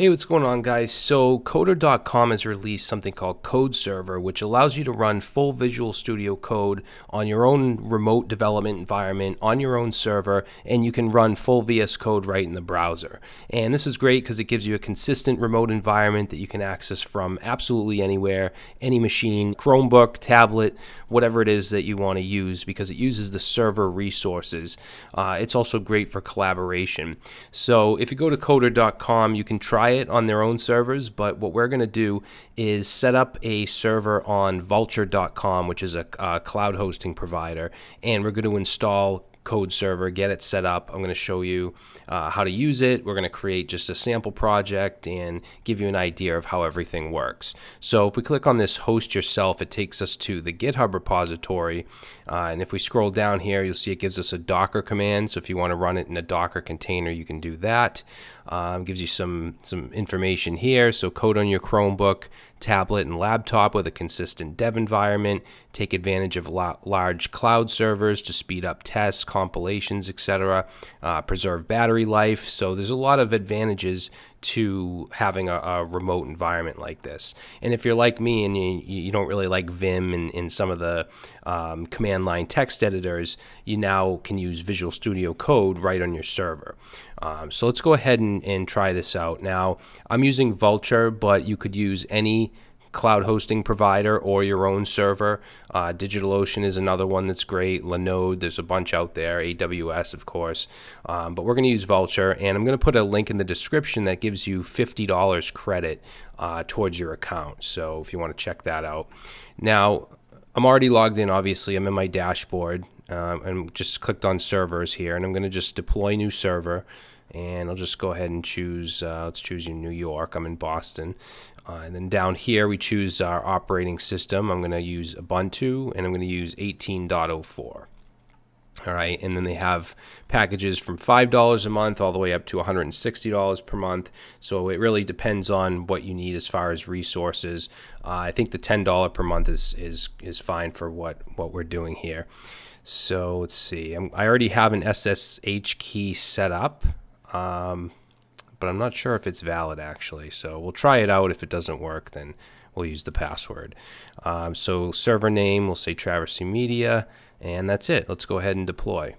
Hey, what's going on, guys? So, Coder.com has released something called Code Server, which allows you to run full Visual Studio Code on your own remote development environment, on your own server, and you can run full VS Code right in the browser. And this is great because it gives you a consistent remote environment that you can access from absolutely anywhere, any machine, Chromebook, tablet, whatever it is that you want to use, because it uses the server resources. Uh, it's also great for collaboration. So, if you go to Coder.com, you can try try it on their own servers, but what we're going to do is set up a server on vultr.com, which is a, a cloud hosting provider, and we're going to install code server, get it set up. I'm going to show you uh, how to use it. We're going to create just a sample project and give you an idea of how everything works. So if we click on this host yourself, it takes us to the GitHub repository. Uh, and if we scroll down here, you'll see it gives us a Docker command. So if you want to run it in a Docker container, you can do that. Um, gives you some some information here. So code on your Chromebook, tablet, and laptop with a consistent dev environment. Take advantage of large cloud servers to speed up tests, compilations, etc. Uh, preserve battery life. So there's a lot of advantages to having a, a, remote environment like this. And if you're like me and you, you don't really like Vim and, and some of the um, command line text editors, you now can use Visual Studio Code right on your server. Um, so let's go ahead and, and try this out. Now, I'm using Vultr, but you could use any cloud hosting provider or your own server. Uh, DigitalOcean is another one that's great. Linode, there's a bunch out there. AWS, of course. Um, but we're going to use Vultr, and I'm going to put a link in the description that gives you $50 credit uh, towards your account. So if you want to check that out. Now, I'm already logged in, obviously. I'm in my dashboard. Um, and just clicked on servers here, and I'm going to just deploy new server and I'll just go ahead and choose, uh, let's choose New York, I'm in Boston. Uh, and then down here we choose our operating system. I'm going to use Ubuntu and I'm going to use 18.04. All right, and then they have packages from $5 a month all the way up to $160 per month. So it really depends on what you need as far as resources. Uh, I think the $10 per month is, is, is fine for what, what we're doing here. So let's see, I'm, i already have an SSH key set up um, but I'm not sure if it's valid actually. So we'll try it out. If it doesn't work, then we'll use the password. Um, so server name, we'll say Traversy Media, and that's it. Let's go ahead and deploy.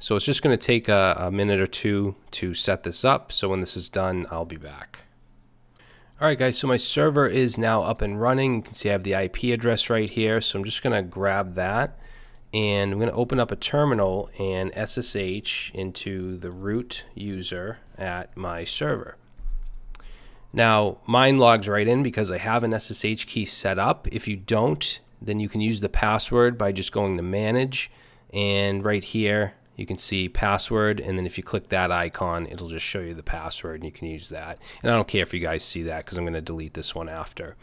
So it's just going to take a, a minute or two to set this up. So when this is done, I'll be back. Alright guys, so my server is now up and running. You can see I have the IP address right here. So I'm just going to grab that and I'm going to open up a terminal and SSH into the root user at my server. Now, mine logs right in because I have an SSH key set up. If you don't, then you can use the password by just going to manage and right here you can see password and then if you click that icon it'll just show you the password and you can use that. And I don't care if you guys see that because I'm going to delete this one after.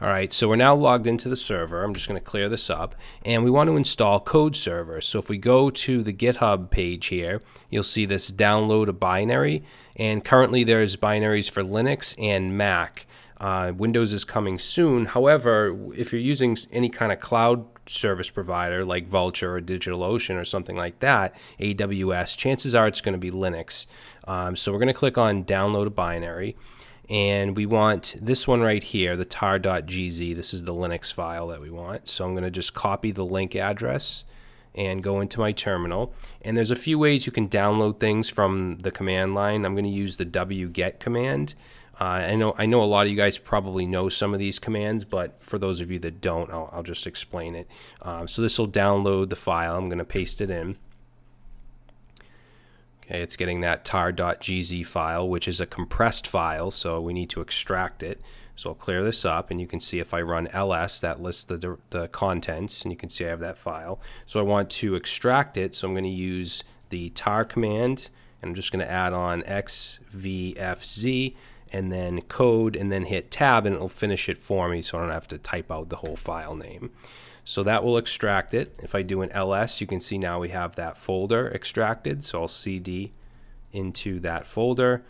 All right so we're now logged into the server. I'm just going to clear this up and we want to install code server. So if we go to the github page here you'll see this download a binary and currently there's binaries for Linux and Mac. Uh, Windows is coming soon. However, if you're using any kind of cloud service provider like Vultr or DigitalOcean or something like that, AWS, chances are it's going to be Linux. Um, so we're going to click on download a binary. And we want this one right here, the tar.gz. This is the Linux file that we want. So I'm going to just copy the link address and go into my terminal. And there's a few ways you can download things from the command line. I'm going to use the wget command. Uh, I know I know a lot of you guys probably know some of these commands, but for those of you that don't, I'll, I'll just explain it. Um, so this will download the file. I'm going to paste it in. Okay, it's getting that tar.gz file, which is a compressed file, so we need to extract it. So I'll clear this up, and you can see if I run ls, that lists the, the contents, and you can see I have that file. So I want to extract it, so I'm going to use the tar command, and I'm just going to add on xvfz, and then code and then hit tab and it'll finish it for me so I don't have to type out the whole file name. So that will extract it. If I do an ls, you can see now we have that folder extracted. So I'll cd into that folder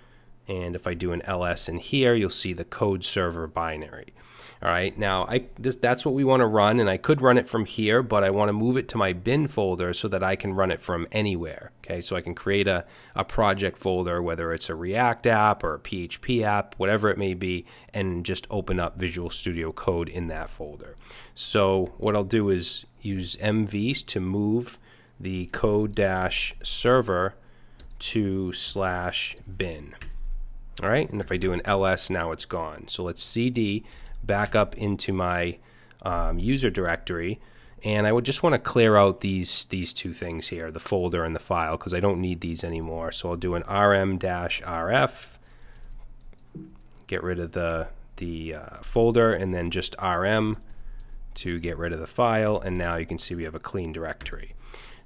And if I do an ls in here, you'll see the code server binary. All right, now I this, that's what we want to run, and I could run it from here, but I want to move it to my bin folder so that I can run it from anywhere. Okay, so I can create a, a project folder, whether it's a React app or a PHP app, whatever it may be, and just open up Visual Studio Code in that folder. So what I'll do is use MV to move the code server to slash bin. All right, and if I do an ls, now it's gone. So let's cd back up into my um, user directory, and I would just want to clear out these these two things here, the folder and the file, because I don't need these anymore. So I'll do an rm-rf, get rid of the the uh, folder, and then just rm to get rid of the file, and now you can see we have a clean directory.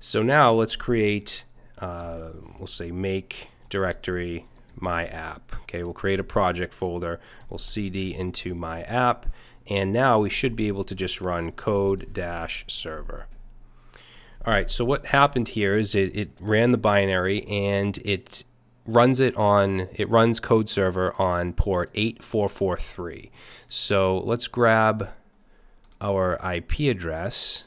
So now let's create, uh, we'll say make directory my app. Okay, we'll create a project folder, we'll cd into my app, and now we should be able to just run code dash server. All right, so what happened here is it, it ran the binary and it runs it on, it runs code server on port 8443. So let's grab our IP address.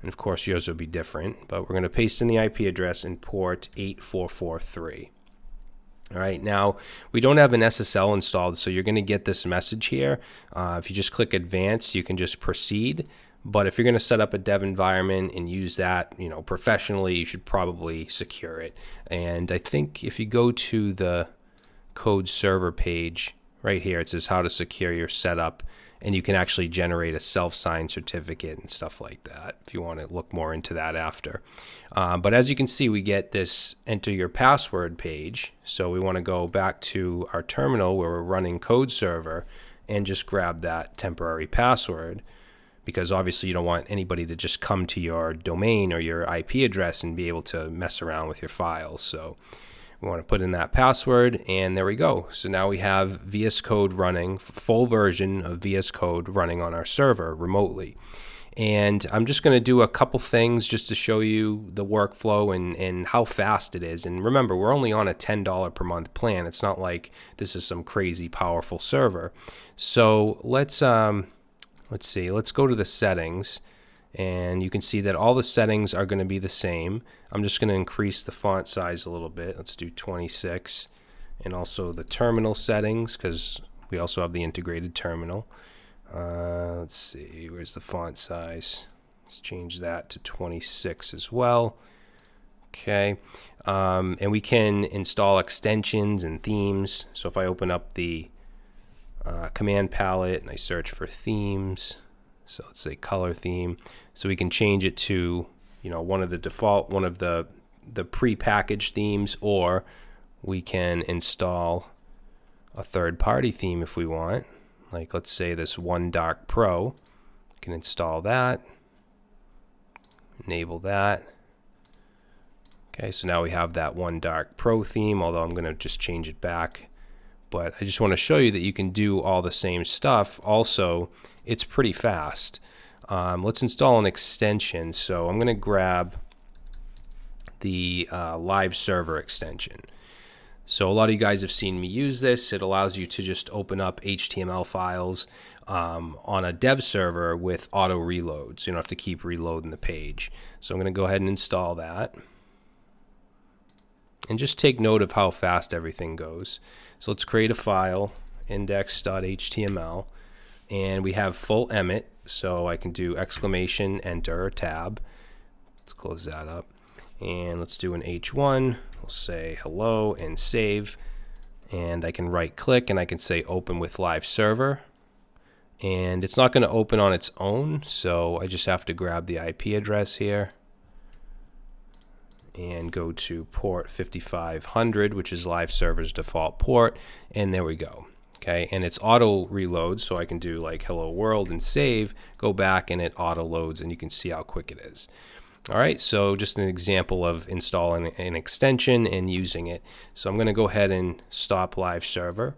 And of course, yours will be different, but we're going to paste in the IP address in port 8443. All right, now we don't have an SSL installed, so you're going to get this message here. Uh, if you just click advanced, you can just proceed. But if you're going to set up a dev environment and use that, you know, professionally, you should probably secure it. And I think if you go to the code server page right here, it says how to secure your setup and you can actually generate a self-signed certificate and stuff like that if you want to look more into that after. Uh, but as you can see, we get this enter your password page. So we want to go back to our terminal where we're running code server and just grab that temporary password because obviously you don't want anybody to just come to your domain or your IP address and be able to mess around with your files. So want to put in that password and there we go. So now we have VS Code running, full version of VS Code running on our server remotely. And I'm just going to do a couple things just to show you the workflow and, and how fast it is. And remember, we're only on a $10 per month plan. It's not like this is some crazy powerful server. So let's, um, let's see, let's go to the settings and you can see that all the settings are going to be the same. I'm just going to increase the font size a little bit. Let's do 26 and also the terminal settings because we also have the integrated terminal. Uh, let's see, where's the font size? Let's change that to 26 as well. Okay, um, and we can install extensions and themes. So if I open up the uh, command palette and I search for themes, so let's say color theme. So we can change it to, you know, one of the default, one of the, the pre-packaged themes, or we can install a third-party theme if we want. Like let's say this One Dark Pro. We can install that, enable that. Okay, so now we have that One Dark Pro theme, although I'm going to just change it back. But I just want to show you that you can do all the same stuff also it's pretty fast. Um, let's install an extension. So I'm going to grab the uh, live server extension. So a lot of you guys have seen me use this. It allows you to just open up HTML files um, on a dev server with auto reload. So you don't have to keep reloading the page. So I'm going to go ahead and install that. And just take note of how fast everything goes. So let's create a file, index.html and we have full emmet so I can do exclamation enter tab. Let's close that up. And let's do an h1 we'll say hello and save. And I can right click and I can say open with live server. And it's not going to open on its own so I just have to grab the IP address here and go to port 5500 which is live server's default port and there we go okay? And it's auto reload so I can do like hello world and save go back and it auto loads and you can see how quick it is. All right so just an example of installing an extension and using it. So I'm gonna go ahead and stop live server.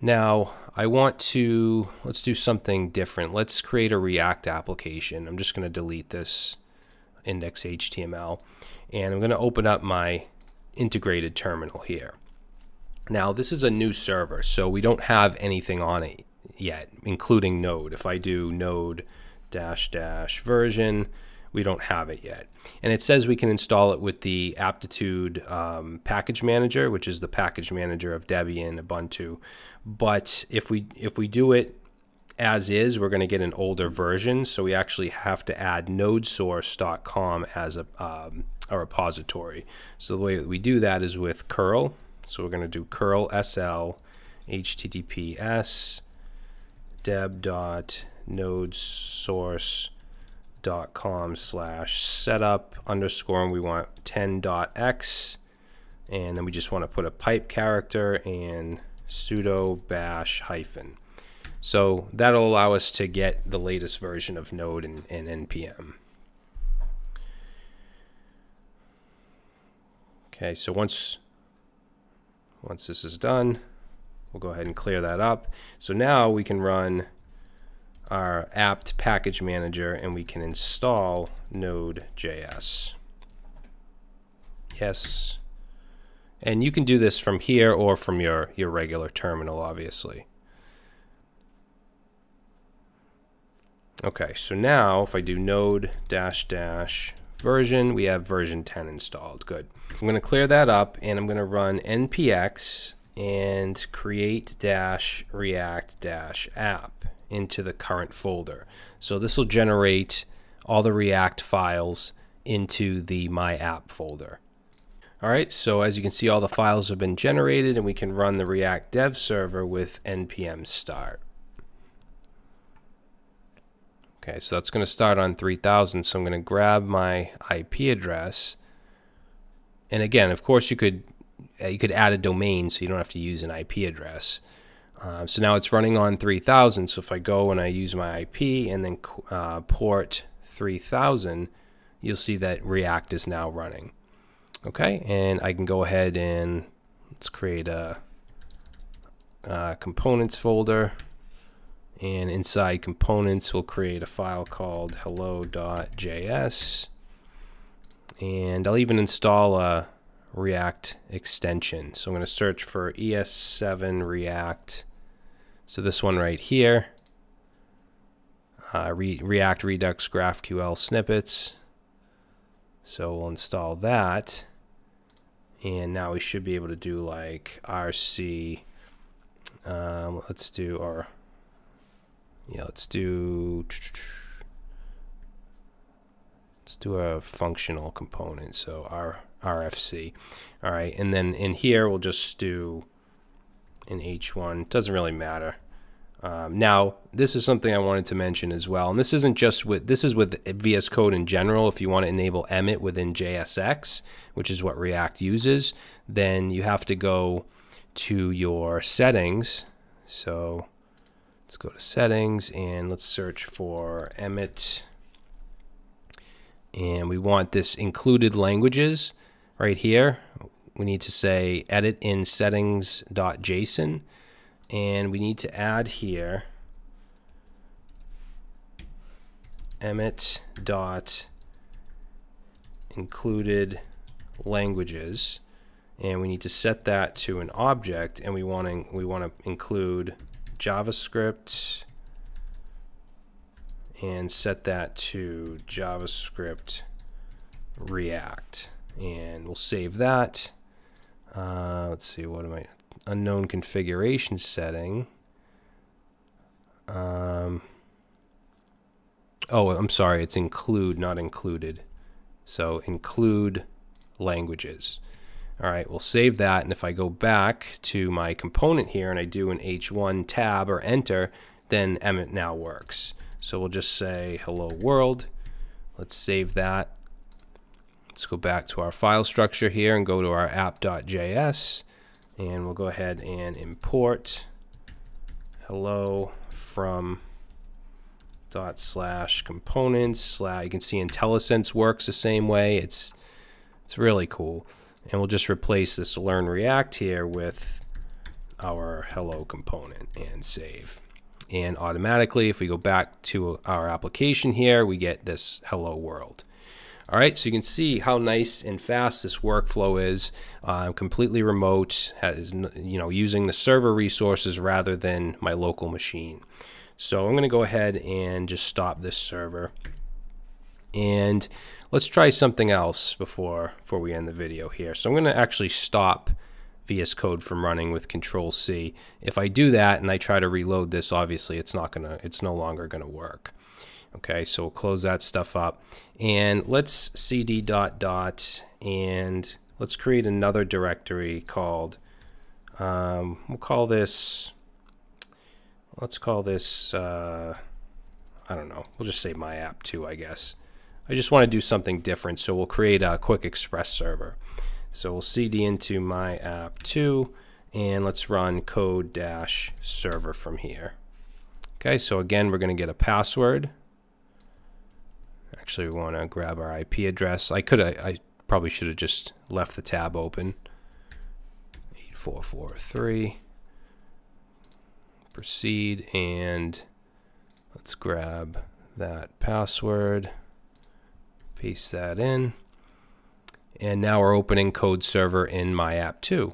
Now I want to let's do something different. Let's create a react application. I'm just gonna delete this index HTML and I'm gonna open up my integrated terminal here. Now, this is a new server, so we don't have anything on it yet, including Node. If I do node dash dash version, we don't have it yet. And it says we can install it with the Aptitude um, package manager, which is the package manager of Debian, Ubuntu. But if we if we do it as is, we're going to get an older version. So we actually have to add nodesource.com as a, um, a repository. So the way that we do that is with curl. So we're going to do curl sl https deb.nodesource.com slash setup underscore and we want 10.x and then we just want to put a pipe character and sudo bash hyphen. So that'll allow us to get the latest version of Node and, and NPM. Okay, so once once this is done, we'll go ahead and clear that up. So now we can run our apt package manager and we can install Node.js. Yes. And you can do this from here or from your, your regular terminal, obviously. Okay, so now if I do node dash dash version, we have version 10 installed. Good. I'm going to clear that up and I'm going to run npx and create dash react dash app into the current folder. So this will generate all the React files into the my app folder. All right, so as you can see, all the files have been generated and we can run the React dev server with npm start. Okay, so that's going to start on 3000. So I'm going to grab my IP address. And again, of course, you could uh, you could add a domain so you don't have to use an IP address. Uh, so now it's running on 3000. So if I go and I use my IP and then uh, port 3000, you'll see that React is now running. Okay, and I can go ahead and let's create a, a components folder and inside components we'll create a file called hello.js and I'll even install a React extension. So I'm going to search for ES7 React. So this one right here, uh, Re React Redux GraphQL snippets. So we'll install that. And now we should be able to do like RC. Um, let's do our yeah, let's do let's do a functional component. So our RFC. All right, and then in here we'll just do an H1. Doesn't really matter. Um, now, this is something I wanted to mention as well, and this isn't just with this is with VS Code in general. If you want to enable Emmet within JSX, which is what React uses, then you have to go to your settings. So Let's go to settings and let's search for Emmet. And we want this included languages right here. We need to say edit in settings.json. And we need to add here Emmet dot included languages and we need to set that to an object and we want to we want to include JavaScript and set that to JavaScript React. And we'll save that. Uh, let's see, what am I? Unknown configuration setting. Um, oh, I'm sorry, it's include, not included. So include languages. All right, we'll save that. And if I go back to my component here and I do an H1 tab or enter, then Emmet now works. So we'll just say hello world. Let's save that. Let's go back to our file structure here and go to our app.js. And we'll go ahead and import hello from dot slash components you can see IntelliSense works the same way it's it's really cool and we'll just replace this learn react here with our hello component and save. And automatically, if we go back to our application here, we get this hello world. All right, so you can see how nice and fast this workflow is. Uh, completely remote, has, you know, using the server resources rather than my local machine. So I'm going to go ahead and just stop this server. And let's try something else before, before we end the video here. So I'm going to actually stop VS Code from running with Control C. If I do that and I try to reload this, obviously it's not gonna, it's no longer gonna work. Okay, so we'll close that stuff up. And let's cd dot dot and let's create another directory called, um, we'll call this, let's call this, uh, I don't know, we'll just say my app 2, I guess. I just want to do something different, so we'll create a quick express server. So we'll cd into my app 2 and let's run code dash server from here. Okay, so again, we're going to get a password. Actually, we want to grab our IP address. I could, I probably should have just left the tab open. 8443. Proceed and let's grab that password, paste that in. And now we're opening code server in my app too.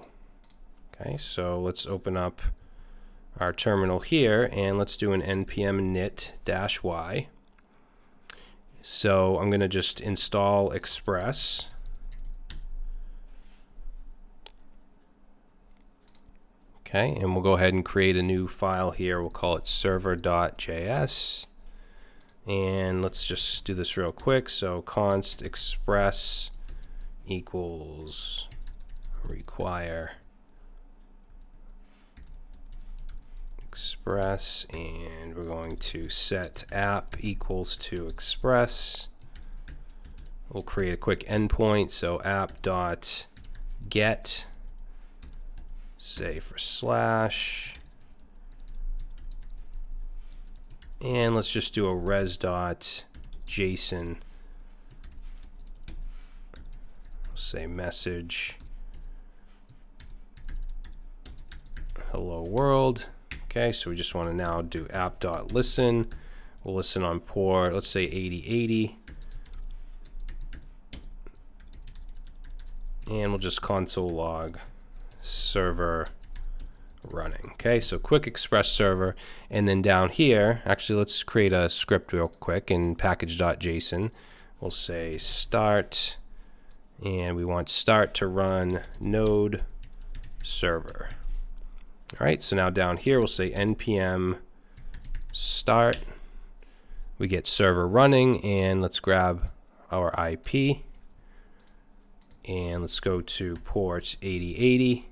Okay, so let's open up our terminal here and let's do an npm init dash y. So I'm going to just install Express. Okay, and we'll go ahead and create a new file here. We'll call it server.js. And let's just do this real quick. So const express equals require express. And we're going to set app equals to express. We'll create a quick endpoint. So app dot get say for slash and let's just do a res dot json say message. Hello world. Okay so we just want to now do app.listen we'll listen on port let's say 8080 and we'll just console log server running okay so quick express server and then down here actually let's create a script real quick in package.json we'll say start and we want start to run node server. All right, so now down here we'll say npm start. We get server running and let's grab our IP and let's go to port 8080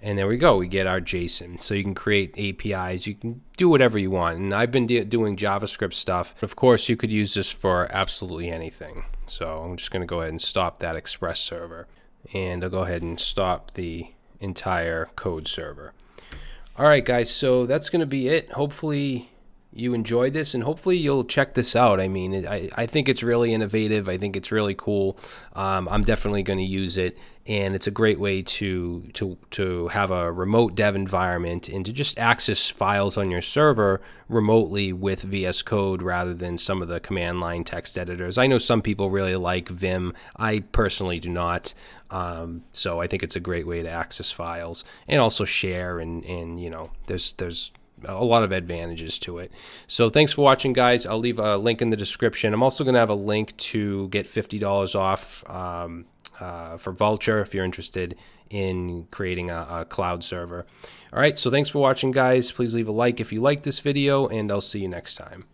and there we go. We get our json. So you can create apis you can do whatever you want. And i've been doing javascript stuff. Of course you could use this for absolutely anything. So i'm just going to go ahead and stop that express server. And i'll go ahead and stop the entire code server. All right guys. So that's going to be it. Hopefully you enjoyed this and hopefully you'll check this out. I mean, I, I think it's really innovative. I think it's really cool. Um, I'm definitely going to use it and it's a great way to to to have a remote dev environment and to just access files on your server remotely with VS Code rather than some of the command line text editors. I know some people really like Vim. I personally do not. Um, so I think it's a great way to access files and also share and and you know there's there's a lot of advantages to it. So thanks for watching, guys. I'll leave a link in the description. I'm also going to have a link to get $50 off um, uh, for Vultr if you're interested in creating a, a cloud server. All right, so thanks for watching, guys. Please leave a like if you like this video, and I'll see you next time.